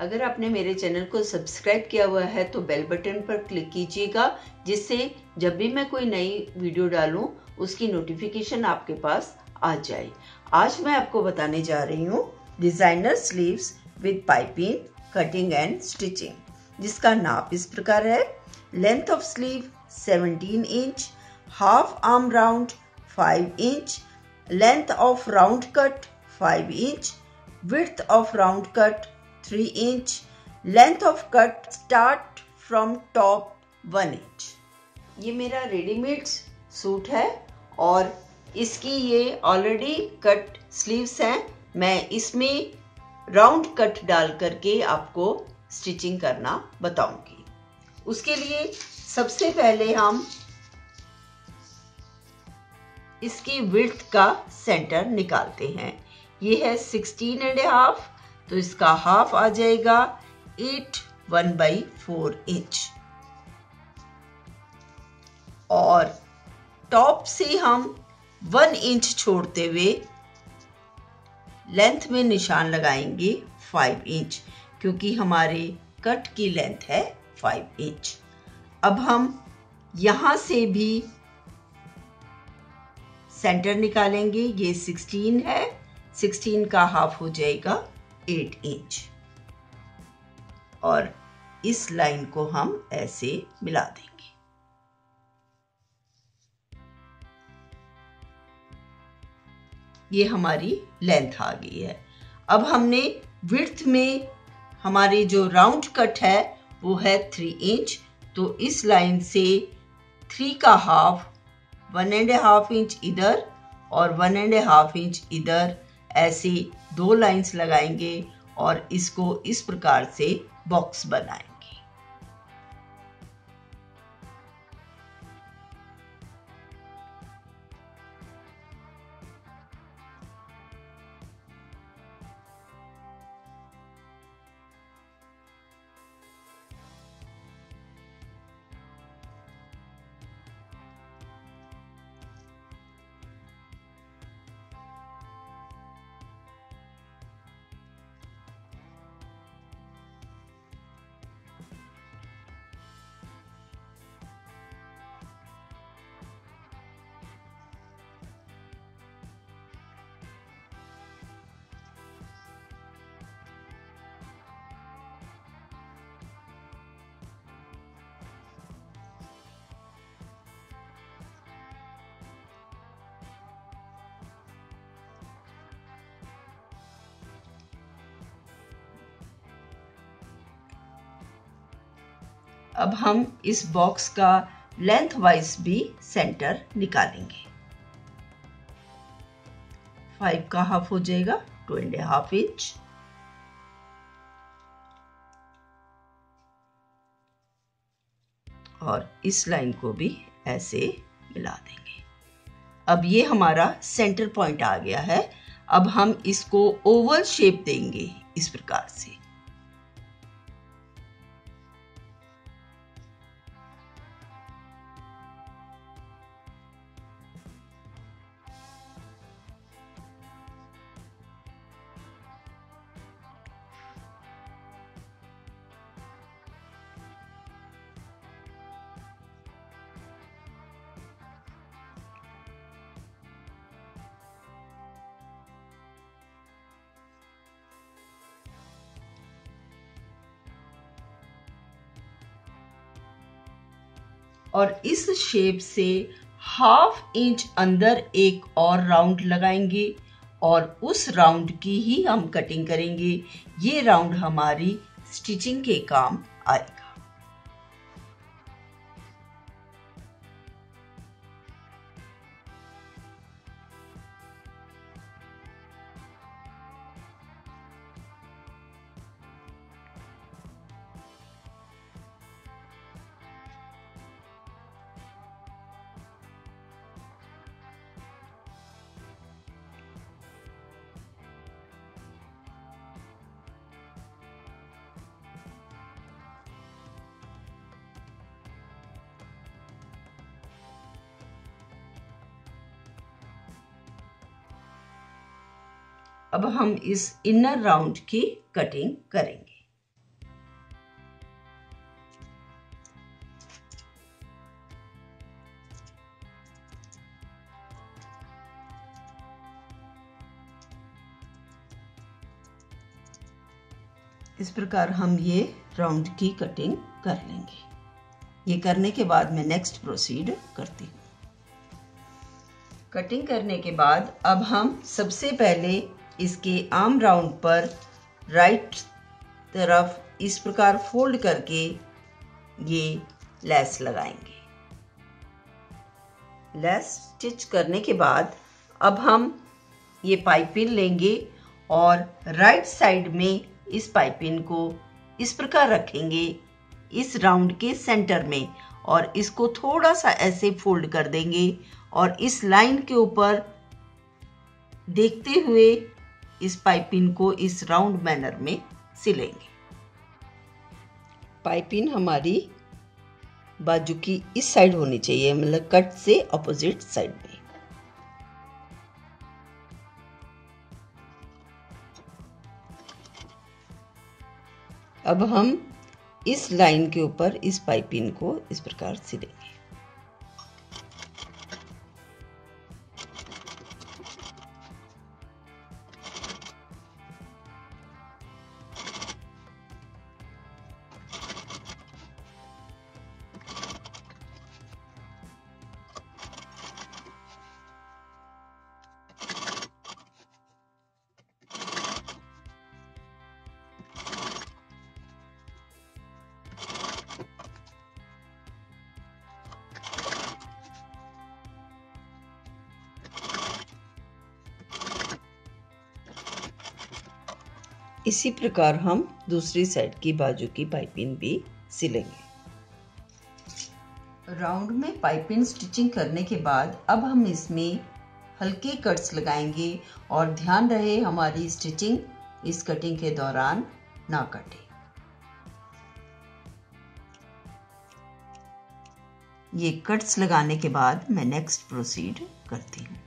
अगर आपने मेरे चैनल को सब्सक्राइब किया हुआ है तो बेल बटन पर क्लिक कीजिएगा, जिससे जब भी मैं कोई नई वीडियो डालूं, उसकी नोटिफिकेशन आपके पास आ जाए। आज मैं आपको बताने जा रही हूँ designer sleeves with piping cutting and stitching जिसका नाप इस प्रकार है। Length of sleeve 17 inch half arm round 5 inch length of round cut 5 inch width of round cut 3 inch length of cut start from top 1 inch. ये मेरा readymade suit है और इसकी ये ऑलरेडी कट स्लीव्स हैं। मैं इसमें राउंड कट डाल करके आपको स्टिचिंग करना बताऊँगी। उसके लिए सबसे पहले हम इसकी विड्थ का सेंटर निकालते हैं। ये है सिक्सटीन एंड हाफ़ तो इसका हाफ़ आ जाएगा eight one by four inch और टॉप से हम वन इंच छोड़ते हुए लेंथ में निशान लगाएँगे फाइव इंच क्योंकि हमारे कट की लेंथ है फाइव इंच अब हम यहाँ से भी सेंटर निकालेंगे, ये सिक्सटीन है 16 का हाफ़ हो जाएगा 8 इंच। और इस लाइन को हम ऐसे मिला देंगे। ये हमारी लेंथ आ गई है। अब हमने विर्थ में हमारी जो राउंड कट है, वो है थ्री इंच तो इस लाइन से थ्री का half one and half inch इधर और वन एंड हाफ़ इंच इधर ऐसी दो लाइंस लगाएँगे और इसको इस प्रकार से बॉक्स बनाएँ। अब हम इस बॉक्स का लेंथ वाइज भी सेंटर निकालेंगे। फाइव का हाफ़ हो जाएगा टू एंड हाफ़ इंच और इस लाइन को भी ऐसे मिला देंगे। अब ये हमारा सेंटर पॉइंट आ गया है। अब हम इसको ओवल शेप देंगे इस प्रकार से। और इस शेप से हाफ़ इंच अंदर एक और राउंड लगाएँगे और उस राउंड की ही हम कटिंग करेंगे। ये राउंड हमारी स्टिचिंग के काम आएगा। अब हम इस इनर राउंड की कटिंग करेंगे। इस प्रकार हम ये राउंड की कटिंग कर लेंगे। ये करने के बाद मैं नेक्स्ट प्रोसीड करती हूँ। कटिंग करने के बाद अब हम सबसे पहले इसके आम राउंड पर राइट तरफ़ इस प्रकार फोल्ड करके ये लेस लगाएँगे। लेस स्टिच करने के बाद अब हम ये पाइपिंग लेंगे और राइट साइड में इस पाइपिंग को इस प्रकार रखेंगे इस राउंड के सेंटर में और इसको थोड़ा सा ऐसे फोल्ड कर देंगे और इस लाइन के ऊपर देखते हुए इस पाइपिंग को इस राउंड मैनर में सिलेंगे। पाइपिंग हमारी बाजू की इस साइड होनी चाहिए मतलब कट से अपोजिट साइड में। अब हम इस लाइन के ऊपर इस पाइपिंग को इस प्रकार सिलेंगे। इसी प्रकार हम दूसरी साइड की बाजू की पाइपिंग भी सिलेंगे। राउंड में पाइपिंग स्टिचिंग करने के बाद अब हम इसमें हल्के कट्स लगाएँगे और ध्यान रहे हमारी स्टिचिंग इस कटिंग के दौरान ना कटे। ये कट्स लगाने के बाद मैं नेक्स्ट प्रोसीड करती हूँ।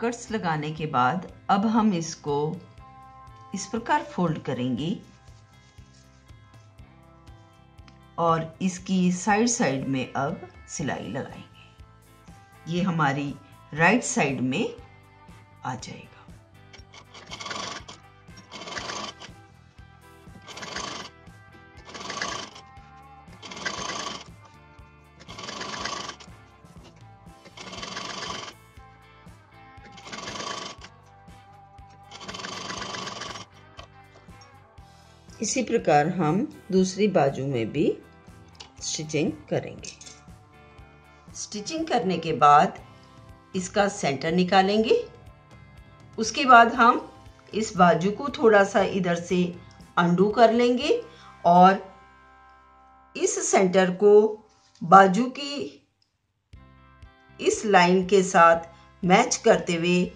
कट्स लगाने के बाद अब हम इसको इस प्रकार फोल्ड करेंगे और इसकी साइड साइड में अब सिलाई लगाएँगे। ये हमारी राइट साइड में आ जाएगा। इसी प्रकार हम दूसरी बाजू में भी स्टिचिंग करेंगे। स्टिचिंग करने के बाद इसका सेंटर निकालेंगे। उसके बाद हम इस बाजू को थोड़ा सा इधर से अंडू कर लेंगे और इस सेंटर को बाजू की इस लाइन के साथ मैच करते हुए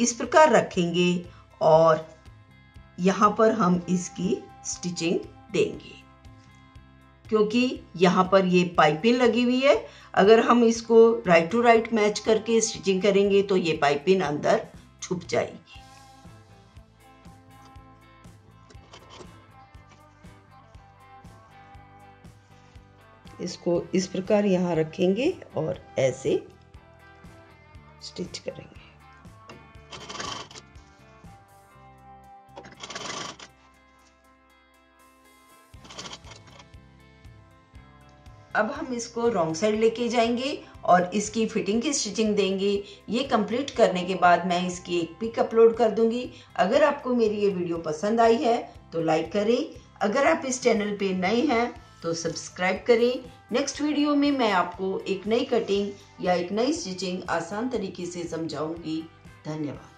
इस प्रकार रखेंगे और यहाँ पर हम इसकी स्टिचिंग देंगे। क्योंकि यहाँ पर ये पाइपिंग लगी हुई है। अगर हम इसको राइट टू राइट मैच करके स्टिचिंग करेंगे तो ये पाइपिंग अंदर छुप जाएगी। इसको इस प्रकार यहाँ रखेंगे और ऐसे स्टिच करेंगे। अब हम इसको रॉन्ग साइड लेके जाएँगे और इसकी फिटिंग की स्टिचिंग देंगे। ये कंप्लीट करने के बाद मैं इसकी एक पिक अपलोड कर दूँगी। अगर आपको मेरी ये वीडियो पसंद आई है तो लाइक करें। अगर आप इस चैनल पे नए हैं तो सब्सक्राइब करें। नेक्स्ट वीडियो में मैं आपको एक नई कटिंग या एक नई स्टिचिंग आसान तरीके से समझाऊँगी। धन्यवाद।